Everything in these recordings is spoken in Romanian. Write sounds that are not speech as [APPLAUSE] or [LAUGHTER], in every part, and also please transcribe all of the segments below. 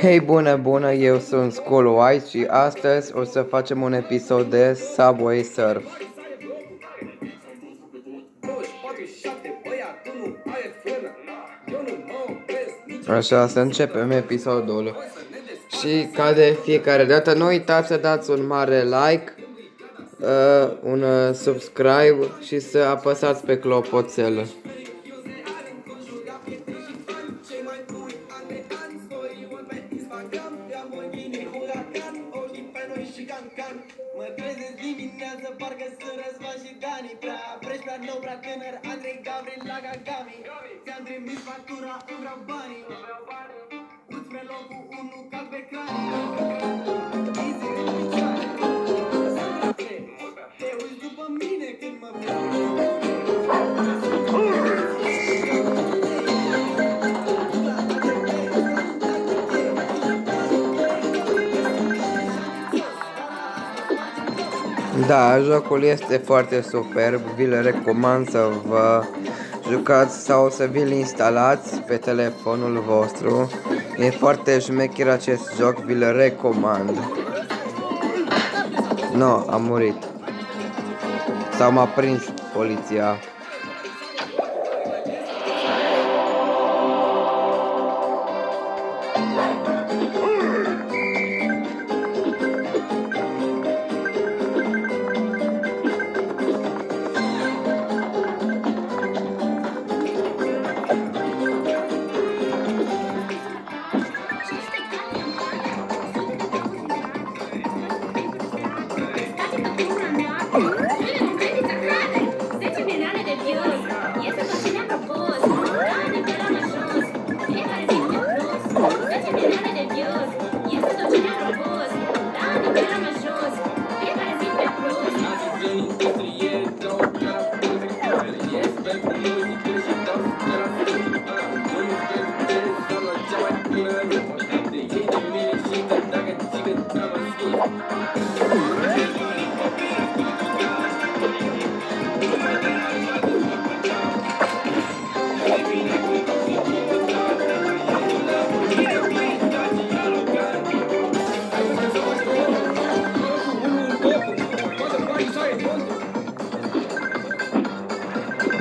Hei, bună, bună, eu sunt Skull White și astăzi o să facem un episod de Subway Surf. Așa, să începem episodul. Și ca de fiecare dată, nu uitați să dați un mare like, uh, un uh, subscribe și să apăsați pe clopoțel. Mă trezesc dimineață, parcă sunt Răzvan și Dani. Prea fresh, prea nou, prea tânăr, Andrei Gabriel la Gagami. Ți-am trimis factura, îmi vreau banii. Uți pe locul 1 ca pe cranii Da, jocul este foarte superb, vi-l recomand să vă jucați sau să vi-l instalați pe telefonul vostru. E foarte șmecher acest joc, vi-l recomand. No, am murit. Sau m-a prins poliția. Oh. [LAUGHS]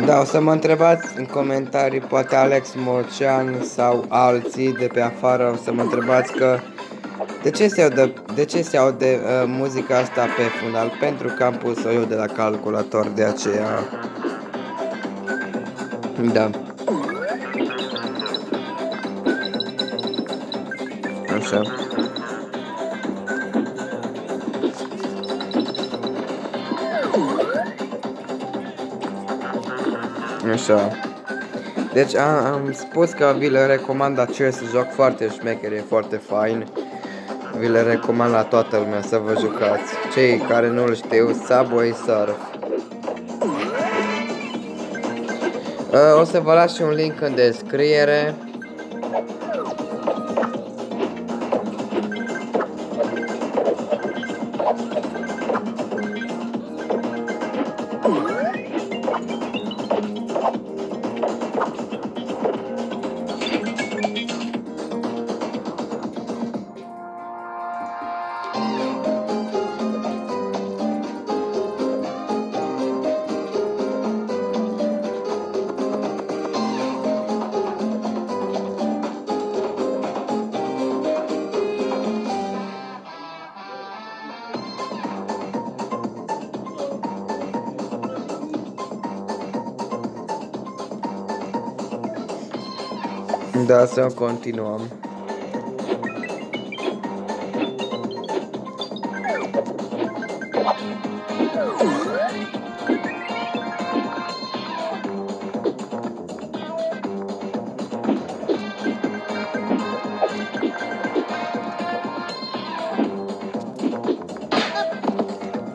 Da, o să mă întrebați în comentarii, poate Alex Mocean sau alții de pe afară, o să mă întrebați că de ce se aude, de, ce se aude uh, muzica asta pe fundal? Pentru că am pus-o eu de la calculator, de aceea. Da. Așa. Așa. Deci am, am spus că vi le recomand acest joc foarte șmecher, e foarte fain. Vi le recomand la toată lumea să vă jucați. Cei care nu-l știu, Subway Surf. Uh, o să vă las și un link în descriere. Da, să continuăm.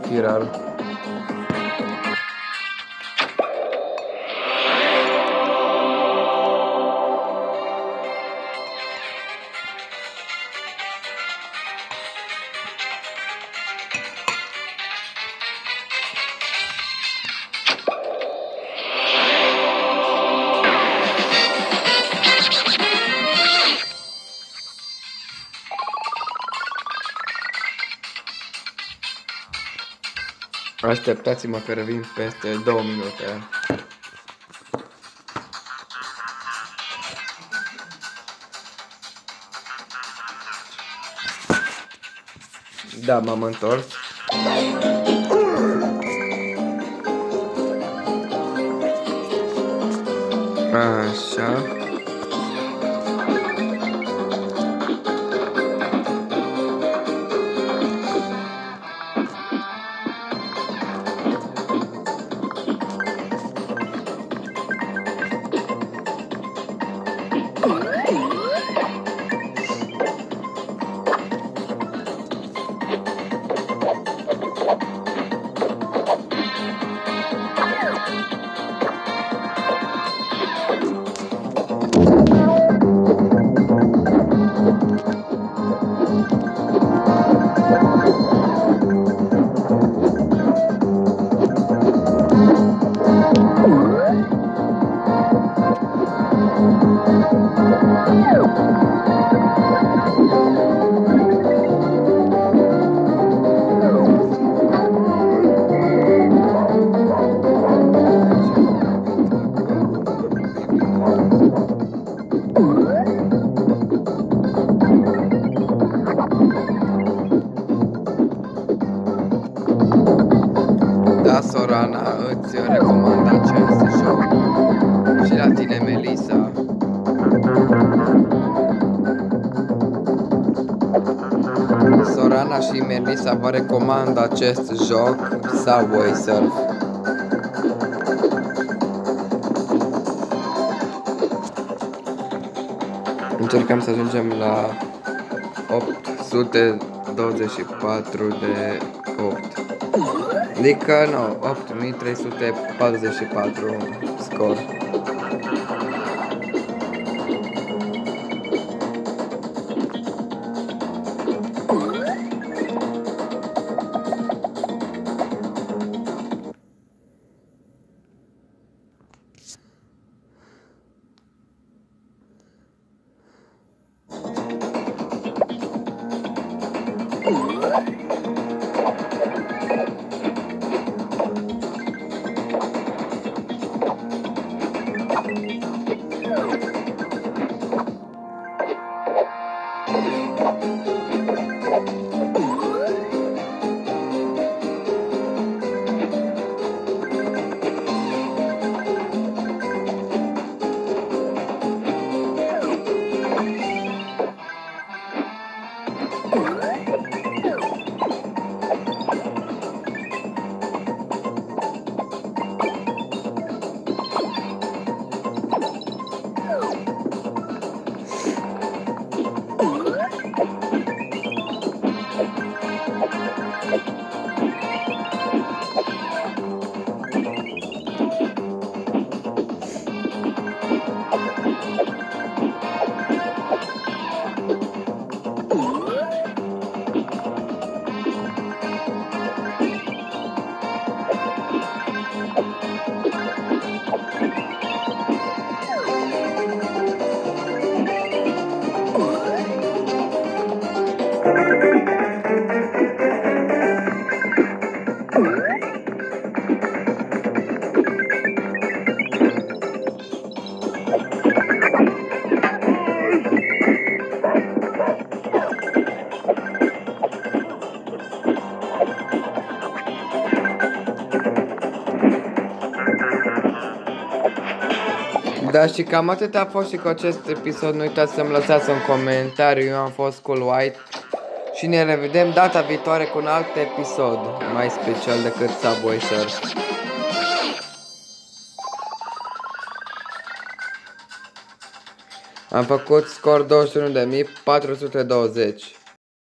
Viral. Așteptați-mă că revin peste două minute. Da, m-am întors. Așa. Da, Sorana, îți recomand acest joc. Și la tine, Melissa. Sorana și Melissa vă recomand acest joc Subway Surf. Încercăm să ajungem la 824 de 8. Adică, nu, 8344 scor. Thank you. Da, și cam atât a fost și cu acest episod. Nu uitați să-mi lăsați un comentariu. Eu am fost Cool White. Și ne revedem data viitoare cu un alt episod mai special decât Subway Surf. Am făcut scor 21.420